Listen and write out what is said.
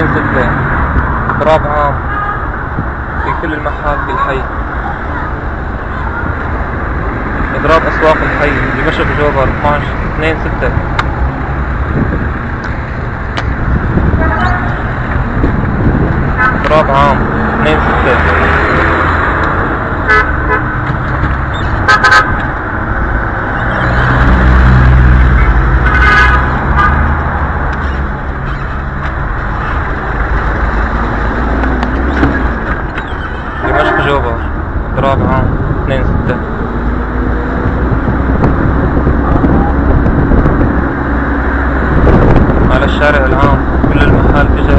ستة إضراب عام في كل المحال في الحي. إضراب أسواق الحي دمشق جوبر 12 2 6 إضراب عام 2 6 دمشق جوبر إضراب عام 2 6 على الشارع العام كل المحال مؤقتة